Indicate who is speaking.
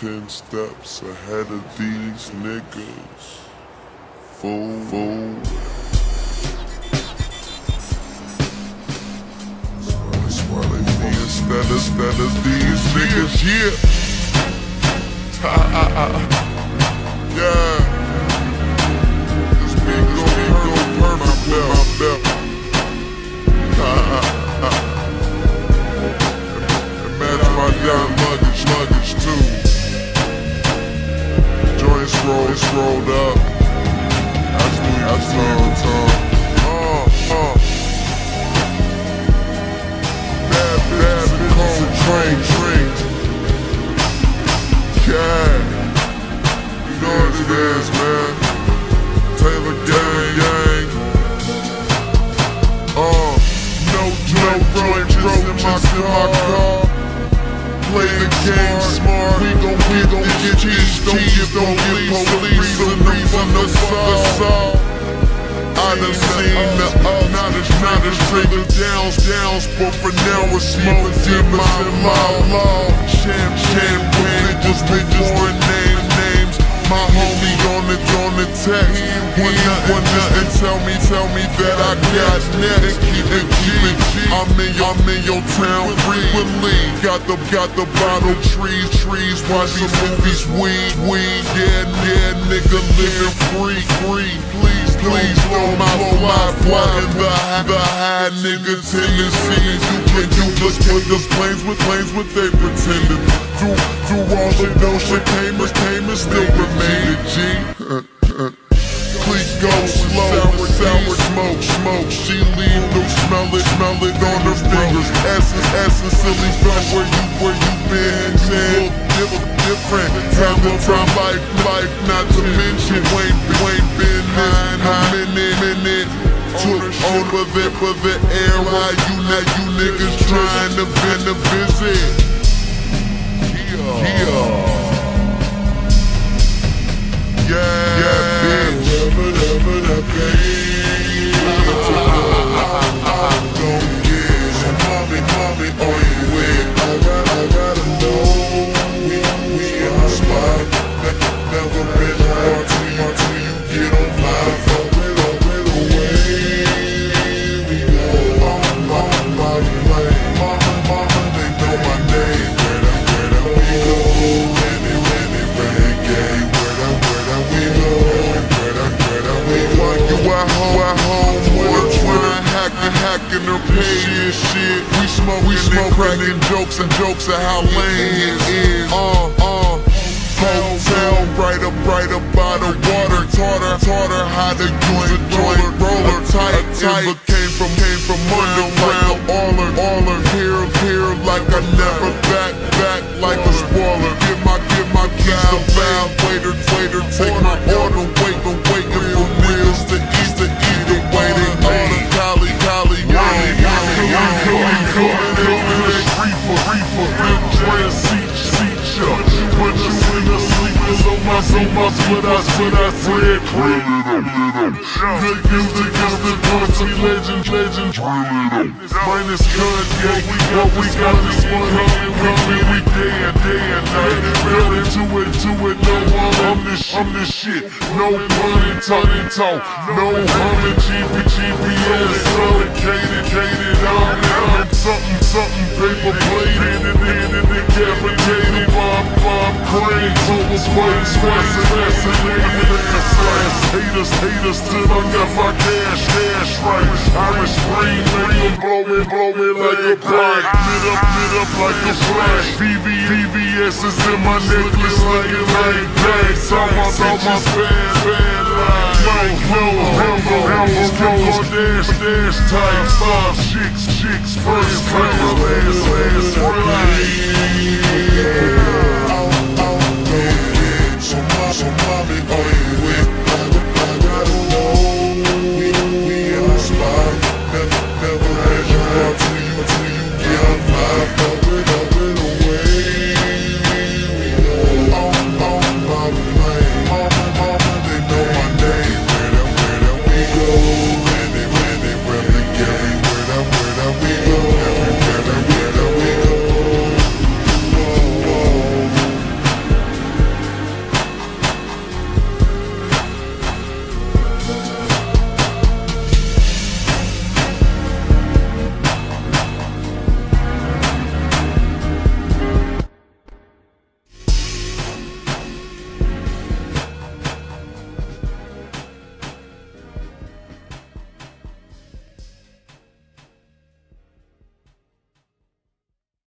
Speaker 1: ten steps ahead of these niggas. Fool, fool. Instead of, instead of these niggas, yeah. Rolled, up. That's Louis That's Vuitton. Play the game smart. We gon' we gon' get these don't get don't get police a reason. I done seen the ups, not as not as trigger downs, downs, but for now it's smoke in my mouth. Champ, champagne, bitches names. My homie on the on the text. When nothing, nothing, tell me, tell me that I got next. Keep it, G. I'm in your, I'm in your town frequently. Got the, got the bottle trees, trees. Watch these movies, weed, weed. Yeah, yeah, nigga, living free, free. Please, please, know my fly, fly in the high, nigga tendencies. You can, you just put the planes with planes, what they pretended. Through, through all the no shit, gamers, gamers still remain G. Please go slow, sour, sour, smoke, smoke. She leave, no smell it, smell it on her fingers. Essence, essence, silly felt where you, Have the time, life, life, not to mention. Wayne, Wayne been nine, minute, minute. Took over the, for the air. Why you not you niggas trying to bend a visit? Yeah. yeah. Yeah, yeah, bitch. Her page. Shit. We smoke, we smoke, cracking jokes and jokes of how lame it is. Uh, uh. Hotel, right up, right up by the water. Taught her, taught her how to join, joint, roller tight, tight. My, split I, split I said, drill it up, Good gives the, party legend, legend, drill it up. Minus Kanye, what we got this one hand, we been, we day and day and night. Real into it, to it, no one, I'm the, I'm the shit. No pun and talk. No humming, GP, GPS, suffocated, cated, I'm Something, something, paper plated, and then it decapitated, bomb, bomb, crane, total space, massive, fascinated with the slash. Haters, haters, till I got my cash, cash right. Irish spring, make them blow me, blow me like a pipe. Lit up, lit up like a flash. PV, PVS is in my necklace, like it like bags. All my, all my bad, bad lies. Mike, no, Rambo, Rambo, Rambo, dash, dash, type, five, chicks, chicks, first class, last, last, last,